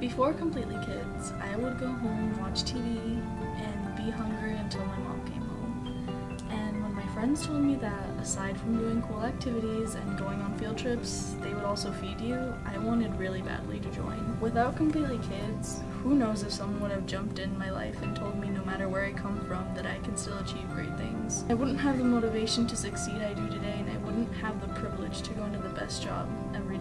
Before Completely Kids, I would go home, watch TV, and be hungry until my mom came home. And when my friends told me that aside from doing cool activities and going on field trips, they would also feed you, I wanted really badly to join. Without Completely Kids, who knows if someone would have jumped in my life and told me no matter where I come from that I can still achieve great things. I wouldn't have the motivation to succeed I do today, and I wouldn't have the privilege to go into the best job every